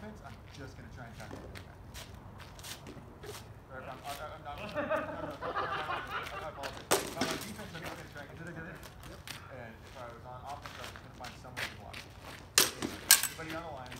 offense, I'm just gonna try and tackle the if I'm, not, no, no, no, no, no, I apologize. If I'm on defense, I'm gonna try and get it. And if I was on offense, I was gonna find someone to block. Anybody on the line?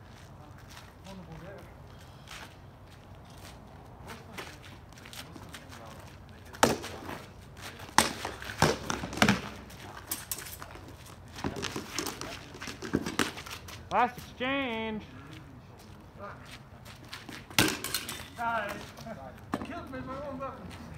Last exchange. Guys, killed me with my own weapon.